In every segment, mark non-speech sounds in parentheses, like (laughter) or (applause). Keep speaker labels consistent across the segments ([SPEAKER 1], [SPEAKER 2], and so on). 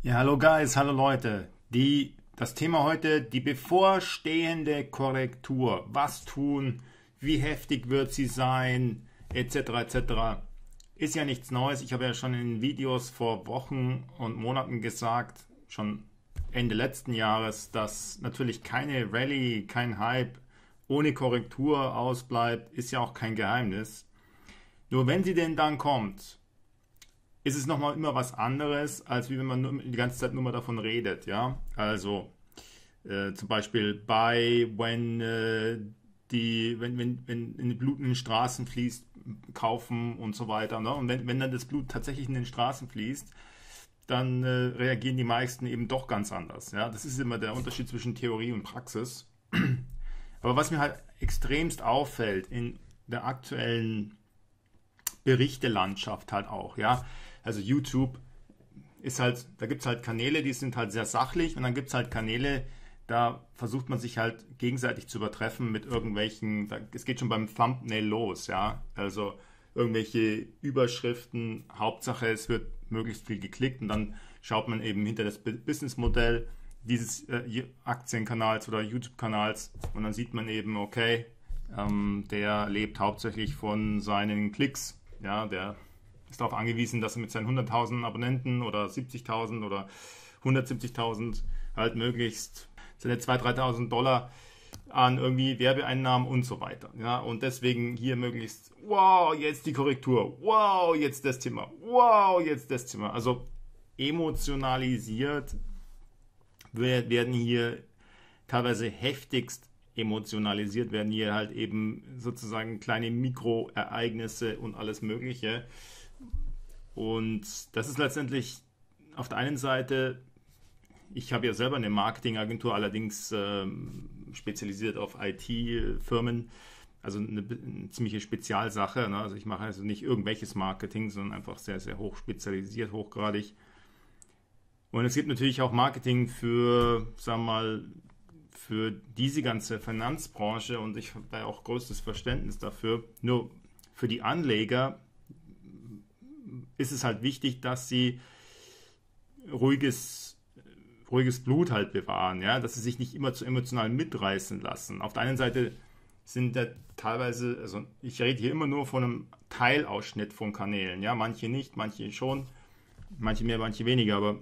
[SPEAKER 1] Ja, hallo Guys, hallo Leute. Die, das Thema heute, die bevorstehende Korrektur. Was tun? Wie heftig wird sie sein? Etc. etc. Ist ja nichts Neues. Ich habe ja schon in Videos vor Wochen und Monaten gesagt, schon Ende letzten Jahres, dass natürlich keine Rallye, kein Hype ohne Korrektur ausbleibt, ist ja auch kein Geheimnis. Nur wenn sie denn dann kommt, ist es nochmal immer was anderes, als wie wenn man nur, die ganze Zeit nur mal davon redet, ja. Also äh, zum Beispiel bei when äh, die, wenn, wenn, wenn in den Blut in den Straßen fließt, kaufen und so weiter. Ne? Und wenn, wenn dann das Blut tatsächlich in den Straßen fließt, dann äh, reagieren die meisten eben doch ganz anders. Ja? Das ist immer der Unterschied zwischen Theorie und Praxis. Aber was mir halt extremst auffällt in der aktuellen Berichtelandschaft halt auch, ja, also YouTube ist halt, da gibt es halt Kanäle, die sind halt sehr sachlich und dann gibt es halt Kanäle, da versucht man sich halt gegenseitig zu übertreffen mit irgendwelchen, es geht schon beim Thumbnail los, ja, also irgendwelche Überschriften, Hauptsache es wird möglichst viel geklickt und dann schaut man eben hinter das Businessmodell dieses äh, Aktienkanals oder YouTube-Kanals und dann sieht man eben, okay, ähm, der lebt hauptsächlich von seinen Klicks, ja, der ist darauf angewiesen, dass er mit seinen 100.000 Abonnenten oder 70.000 oder 170.000 halt möglichst seine 2.000, 3.000 Dollar an irgendwie Werbeeinnahmen und so weiter. Ja, und deswegen hier möglichst, wow, jetzt die Korrektur, wow, jetzt das Thema, wow, jetzt das Thema. Also emotionalisiert werden hier teilweise heftigst emotionalisiert, werden hier halt eben sozusagen kleine Mikroereignisse und alles Mögliche und das ist letztendlich auf der einen Seite, ich habe ja selber eine Marketingagentur, allerdings ähm, spezialisiert auf IT-Firmen, also eine, eine, ziemliche Spezialsache. Ne? Also ich mache also nicht irgendwelches Marketing, sondern einfach sehr, sehr hoch spezialisiert, hochgradig. Und es gibt natürlich auch Marketing für, sagen wir mal, für diese ganze Finanzbranche und ich habe da auch größtes Verständnis dafür. Nur für die Anleger ist es halt wichtig, dass sie ruhiges, ruhiges Blut halt bewahren, ja, dass sie sich nicht immer zu emotional mitreißen lassen. Auf der einen Seite sind da teilweise, also ich rede hier immer nur von einem Teilausschnitt von Kanälen, ja, manche nicht, manche schon, manche mehr, manche weniger, aber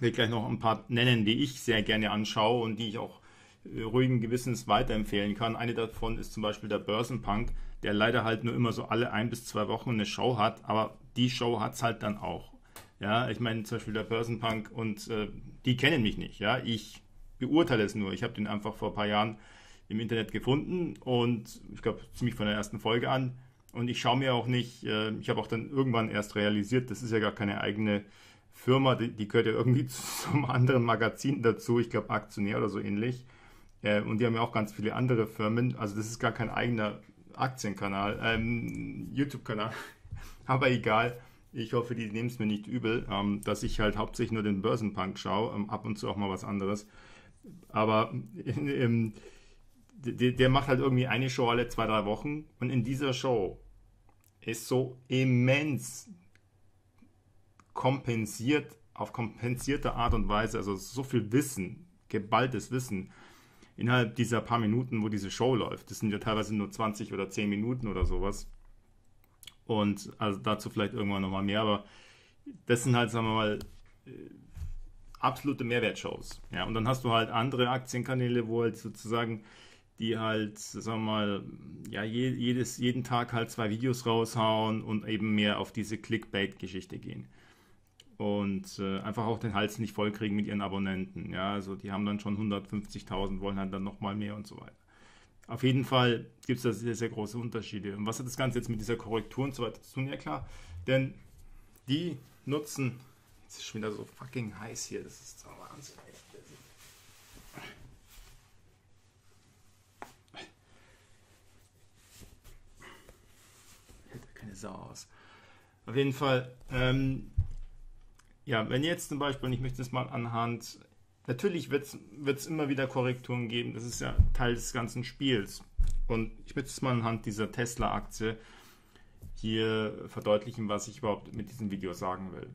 [SPEAKER 1] will gleich noch ein paar nennen, die ich sehr gerne anschaue und die ich auch äh, ruhigen Gewissens weiterempfehlen kann. Eine davon ist zum Beispiel der Börsenpunk, der leider halt nur immer so alle ein bis zwei Wochen eine Show hat, aber die Show hat es halt dann auch. Ja, ich meine zum Beispiel der Börsenpunk und äh, die kennen mich nicht. Ja, ich beurteile es nur. Ich habe den einfach vor ein paar Jahren im Internet gefunden und ich glaube ziemlich von der ersten Folge an. Und ich schaue mir auch nicht, äh, ich habe auch dann irgendwann erst realisiert, das ist ja gar keine eigene Firma, die, die gehört ja irgendwie (laughs) zum anderen Magazin dazu, ich glaube Aktionär oder so ähnlich. Äh, und die haben ja auch ganz viele andere Firmen. Also das ist gar kein eigener Aktienkanal, ähm, YouTube-Kanal. (laughs) Aber egal. Ich hoffe, die nehmen es mir nicht übel, ähm, dass ich halt hauptsächlich nur den Börsenpunk schaue, ähm, ab und zu auch mal was anderes. Aber (laughs) ähm, der, der macht halt irgendwie eine Show alle zwei, drei Wochen und in dieser Show ist so immens kompensiert, auf kompensierte Art und Weise, also so viel Wissen, geballtes Wissen, innerhalb dieser paar Minuten, wo diese Show läuft. Das sind ja teilweise nur 20 oder 10 Minuten oder sowas. Und also dazu vielleicht irgendwann nochmal mehr, aber das sind halt, sagen wir mal, äh, absolute Mehrwertshows. Ja, und dann hast du halt andere Aktienkanäle, wo halt sozusagen die halt, sagen wir mal, ja, jedes, jeden Tag halt zwei Videos raushauen und eben mehr auf diese Clickbait-Geschichte gehen und äh, einfach auch den Hals nicht vollkriegen mit ihren Abonnenten. Ja, also die haben dann schon 150.000, wollen halt dann nochmal mehr und so weiter. Auf jeden Fall gibt es da sehr, sehr große Unterschiede. Und was hat das Ganze jetzt mit dieser Korrektur und so weiter zu tun? Ja klar, denn die nutzen, es ist schon wieder so fucking heiß hier, das ist so Wahnsinn. Hält keine Sau aus. Auf jeden Fall, ähm, ja, wenn jetzt zum Beispiel, und ich möchte es mal anhand, natürlich wird es immer wieder Korrekturen geben, das ist ja Teil des ganzen Spiels. Und ich möchte es mal anhand dieser Tesla-Aktie hier verdeutlichen, was ich überhaupt mit diesem Video sagen will.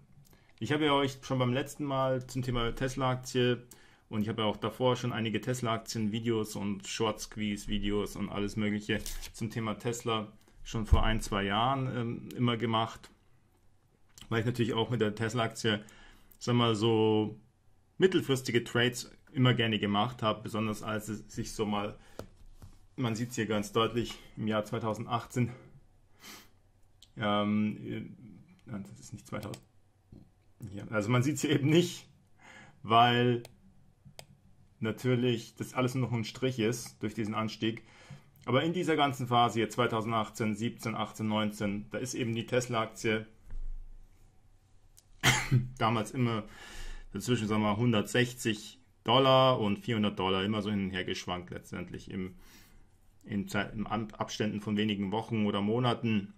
[SPEAKER 1] Ich habe ja euch schon beim letzten Mal zum Thema Tesla-Aktie und ich habe ja auch davor schon einige Tesla-Aktien-Videos und Short-Squeeze-Videos und alles Mögliche zum Thema Tesla schon vor ein, zwei Jahren ähm, immer gemacht. Weil ich natürlich auch mit der Tesla-Aktie, sag mal, so mittelfristige Trades immer gerne gemacht habe, besonders als es sich so mal, man sieht es hier ganz deutlich, im Jahr 2018, ähm, äh, das ist nicht 2000, ja, also man sieht es hier eben nicht, weil natürlich das alles nur noch ein Strich ist durch diesen Anstieg. Aber in dieser ganzen Phase hier 2018, 17, 18, 19, da ist eben die Tesla-Aktie (clears throat) damals immer dazwischen, sagen wir mal, 160 Dollar und 400 Dollar immer so hin und her geschwankt letztendlich im, in, in Abständen von wenigen Wochen oder Monaten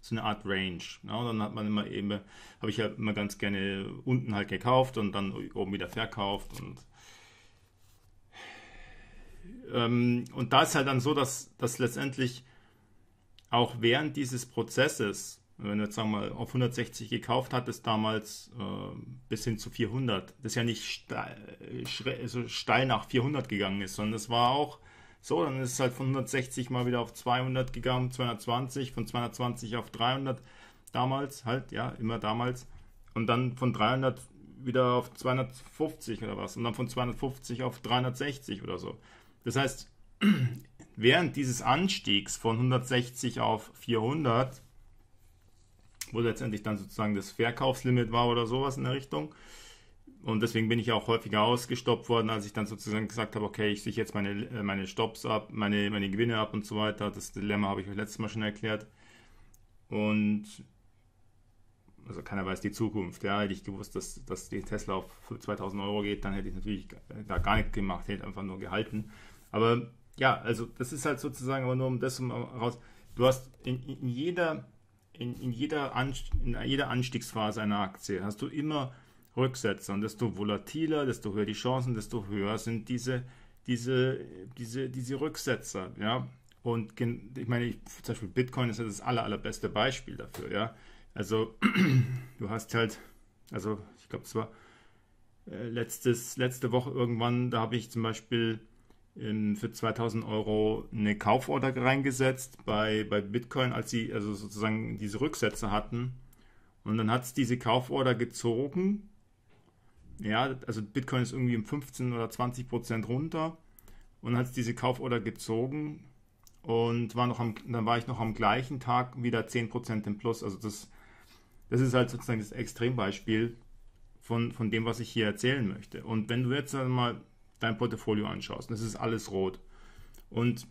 [SPEAKER 1] so eine Art Range. Ja, und dann hat man immer eben, habe ich ja immer ganz gerne unten halt gekauft und dann oben wieder verkauft und ähm, und da ist halt dann so, dass, dass letztendlich auch während dieses Prozesses, wenn du jetzt sagen wir mal auf 160 gekauft hattest damals äh, bis hin zu 400, das ja nicht steil, so steil nach 400 gegangen ist, sondern es war auch so, dann ist es halt von 160 mal wieder auf 200 gegangen, 220, von 220 auf 300 damals halt, ja, immer damals und dann von 300 wieder auf 250 oder was und dann von 250 auf 360 oder so. Das heißt, (clears throat) während dieses Anstiegs von 160 auf 400, wo letztendlich dann sozusagen das Verkaufslimit war oder sowas in der Richtung, und deswegen bin ich auch häufiger ausgestoppt worden, als ich dann sozusagen gesagt habe, okay, ich sichere jetzt meine, äh, meine Stops ab, meine, meine Gewinne ab und so weiter. Das Dilemma habe ich euch letztes Mal schon erklärt. Und also keiner weiß die Zukunft. Ja, hätte ich gewusst, dass, dass die Tesla auf 2000 Euro geht, dann hätte ich natürlich da gar nichts gemacht, hätte einfach nur gehalten. Aber ja, also das ist halt sozusagen aber nur um das raus. Du hast in, in jeder, in, in, jeder in jeder Anstiegsphase einer Aktie hast du immer Rücksetzer und desto volatiler, desto höher die Chancen, desto höher sind diese, diese, diese, diese Rücksetzer, ja. Und ich meine, ich, zum Beispiel Bitcoin ist ja das aller, allerbeste Beispiel dafür, ja. Also (clears throat) du hast halt, also ich glaube, es war äh, letztes, letzte Woche irgendwann, da habe ich zum Beispiel in, für 2000 Euro eine Kauforder reingesetzt bei, bei Bitcoin, als sie also sozusagen diese Rücksätze hatten. Und dann hat es diese Kauforder gezogen. Ja, also Bitcoin ist irgendwie um 15 oder 20 Prozent runter. Und hat es diese Kauforder gezogen und war noch am, dann war ich noch am gleichen Tag wieder 10 Prozent im Plus. Also das, das ist halt sozusagen das Extrembeispiel von, von dem, was ich hier erzählen möchte. Und wenn du jetzt mal dein Portfolio anschaust. Das ist alles rot. Und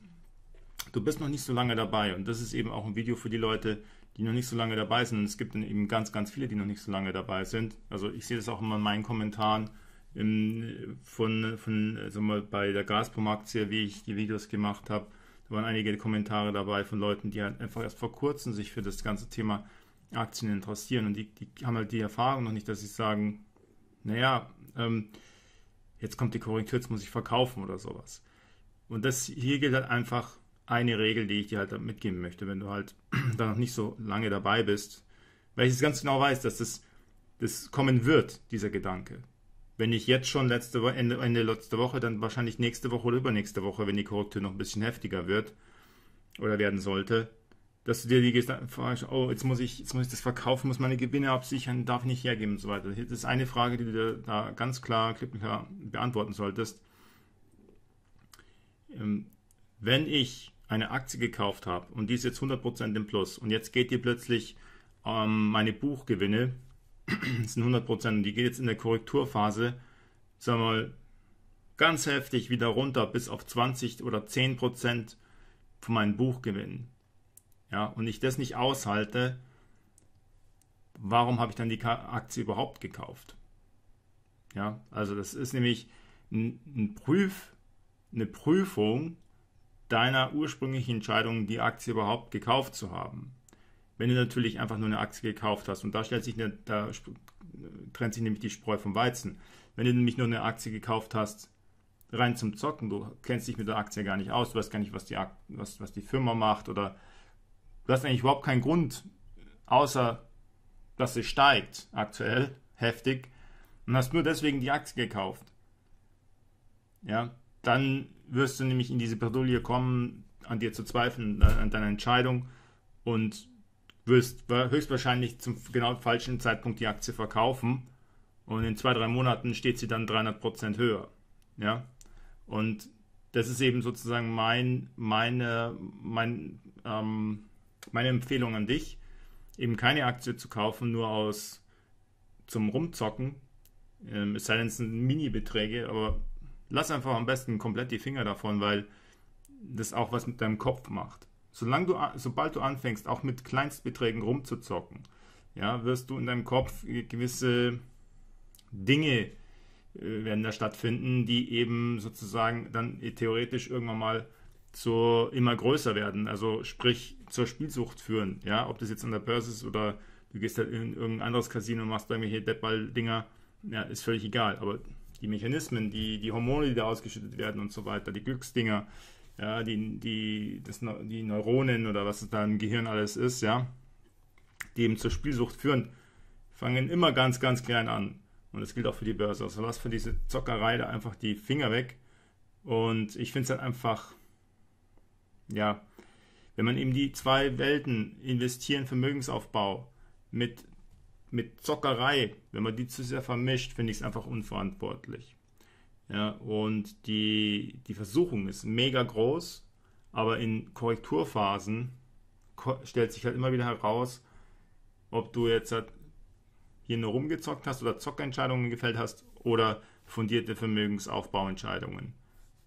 [SPEAKER 1] du bist noch nicht so lange dabei. Und das ist eben auch ein Video für die Leute, die noch nicht so lange dabei sind. Und es gibt dann eben ganz, ganz viele, die noch nicht so lange dabei sind. Also ich sehe das auch immer in meinen Kommentaren in, von, von also mal bei der Gazprom-Aktie, wie ich die Videos gemacht habe. Da waren einige Kommentare dabei von Leuten, die halt einfach erst vor kurzem sich für das ganze Thema Aktien interessieren. Und die, die haben halt die Erfahrung noch nicht, dass sie sagen, naja, ähm, jetzt kommt die Korrektur, jetzt muss ich verkaufen oder sowas. Und das hier gilt halt einfach eine Regel, die ich dir halt mitgeben möchte, wenn du halt (clears throat) da noch nicht so lange dabei bist, weil ich es ganz genau weiß, dass das, das kommen wird, dieser Gedanke. Wenn nicht jetzt schon letzte Woche, Ende, Ende letzte Woche, dann wahrscheinlich nächste Woche oder übernächste Woche, wenn die Korrektur noch ein bisschen heftiger wird oder werden sollte, dass du dir die fragst, oh, jetzt muss ich, jetzt muss ich das verkaufen, muss meine Gewinne absichern, darf nicht hergeben und so weiter. Das ist eine Frage, die du dir da ganz klar, klipp und klar beantworten solltest. Ähm, wenn ich eine Aktie gekauft habe und die ist jetzt 100% im Plus und jetzt geht dir plötzlich ähm, meine Buchgewinne, (clears throat) sind 100% und die geht jetzt in der Korrekturphase, sagen wir mal, ganz heftig wieder runter bis auf 20 oder 10% von meinen Buchgewinnen ja, und ich das nicht aushalte, warum habe ich dann die Aktie überhaupt gekauft? Ja, also das ist nämlich ein, ein Prüf, eine Prüfung deiner ursprünglichen Entscheidung, die Aktie überhaupt gekauft zu haben. Wenn du natürlich einfach nur eine Aktie gekauft hast, und da stellt sich eine, da trennt sich nämlich die Spreu vom Weizen. Wenn du nämlich nur eine Aktie gekauft hast, rein zum Zocken, du kennst dich mit der Aktie gar nicht aus, du weißt gar nicht, was die, was, was die Firma macht oder Du hast eigentlich überhaupt keinen Grund, außer dass sie steigt aktuell heftig und hast nur deswegen die Aktie gekauft, ja, dann wirst du nämlich in diese Bredouille kommen, an dir zu zweifeln, an deiner Entscheidung und wirst höchstwahrscheinlich zum genau falschen Zeitpunkt die Aktie verkaufen und in zwei, drei Monaten steht sie dann 300% höher. Ja, und das ist eben sozusagen mein, meine, mein, ähm, meine Empfehlung an dich, eben keine Aktie zu kaufen, nur aus zum Rumzocken. Ähm, es sei denn, es sind Mini-Beträge, aber lass einfach am besten komplett die Finger davon, weil das auch was mit deinem Kopf macht. Solange du, sobald du anfängst, auch mit Kleinstbeträgen rumzuzocken, ja, wirst du in deinem Kopf gewisse Dinge äh, werden da stattfinden, die eben sozusagen dann theoretisch irgendwann mal zu immer größer werden, also sprich zur Spielsucht führen. Ja, ob das jetzt an der Börse ist oder du gehst halt in irgendein anderes Casino und machst irgendwelche Deadball-Dinger, ja, ist völlig egal. Aber die Mechanismen, die, die Hormone, die da ausgeschüttet werden und so weiter, die Glücksdinger, ja, die, die, das, die Neuronen oder was es da im Gehirn alles ist, ja, die eben zur Spielsucht führen, fangen immer ganz, ganz klein an. Und das gilt auch für die Börse. Also lass für diese Zockerei da einfach die Finger weg. Und ich finde es halt einfach, ja, wenn man eben die zwei Welten investieren, Vermögensaufbau mit, mit Zockerei, wenn man die zu sehr vermischt, finde ich es einfach unverantwortlich. Ja, und die, die Versuchung ist mega groß, aber in Korrekturphasen stellt sich halt immer wieder heraus, ob du jetzt halt hier nur rumgezockt hast oder Zockentscheidungen gefällt hast oder fundierte Vermögensaufbauentscheidungen.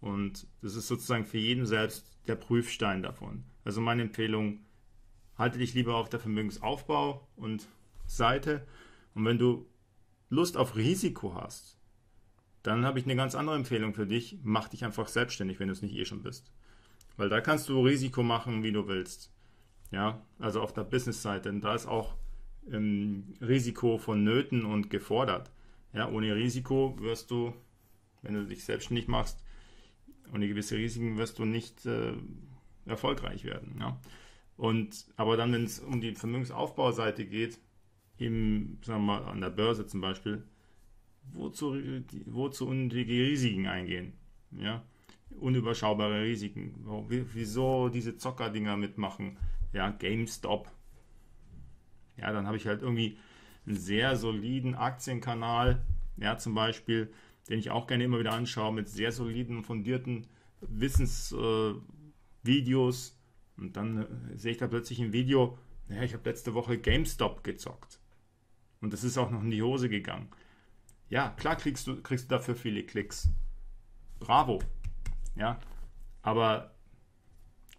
[SPEAKER 1] Und das ist sozusagen für jeden selbst der Prüfstein davon. Also meine Empfehlung, halte dich lieber auf der Vermögensaufbau und Seite. Und wenn du Lust auf Risiko hast, dann habe ich eine ganz andere Empfehlung für dich. Mach dich einfach selbstständig, wenn du es nicht eh schon bist. Weil da kannst du Risiko machen, wie du willst. Ja, also auf der Business-Seite. Und da ist auch ähm, Risiko vonnöten und gefordert. Ja, ohne Risiko wirst du, wenn du dich selbstständig machst, ohne gewisse Risiken wirst du nicht äh, erfolgreich werden. Ja? Und, aber dann, wenn es um die Vermögensaufbauseite geht, im, sagen wir mal, an der Börse zum Beispiel, wozu, wozu unnötige Risiken eingehen? Ja? Unüberschaubare Risiken. Wieso diese Zockerdinger mitmachen? Ja, GameStop ja, dann habe ich halt irgendwie einen sehr soliden Aktienkanal, ja, zum Beispiel, den ich auch gerne immer wieder anschaue, mit sehr soliden, fundierten Wissensvideos. Äh, und dann äh, sehe ich da plötzlich ein Video, ja, ich habe letzte Woche GameStop gezockt. Und das ist auch noch in die Hose gegangen. Ja, klar kriegst du, kriegst du dafür viele Klicks. Bravo. Ja, aber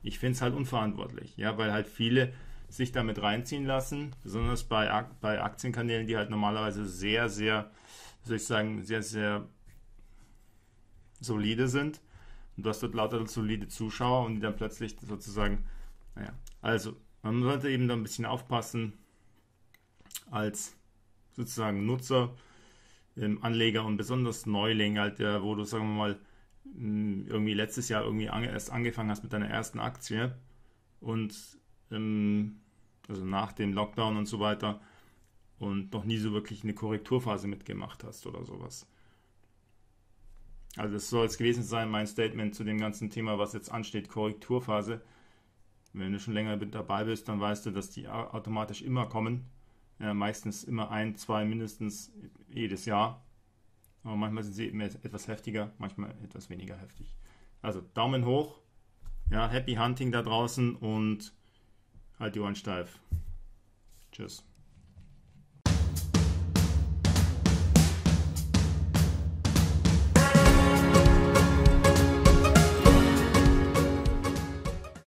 [SPEAKER 1] ich finde es halt unverantwortlich, ja, weil halt viele sich damit reinziehen lassen, besonders bei, bei Aktienkanälen, die halt normalerweise sehr, sehr, soll ich sagen, sehr, sehr solide sind. Und du hast dort lauter solide Zuschauer und die dann plötzlich sozusagen, naja, also man sollte eben da ein bisschen aufpassen als sozusagen Nutzer, ähm, Anleger und besonders Neuling, halt, der, wo du, sagen wir mal, hm, irgendwie letztes Jahr irgendwie an, erst angefangen hast mit deiner ersten Aktie und ähm, also nach dem Lockdown und so weiter, und noch nie so wirklich eine Korrekturphase mitgemacht hast oder sowas. Also das soll es gewesen sein, mein Statement zu dem ganzen Thema, was jetzt ansteht, Korrekturphase. Wenn du schon länger dabei bist, dann weißt du, dass die automatisch immer kommen. Ja, meistens immer ein, zwei mindestens jedes Jahr. Aber manchmal sind sie etwas heftiger, manchmal etwas weniger heftig. Also Daumen hoch. Ja, Happy Hunting da draußen und Halt die Ohren steif. Tschüss.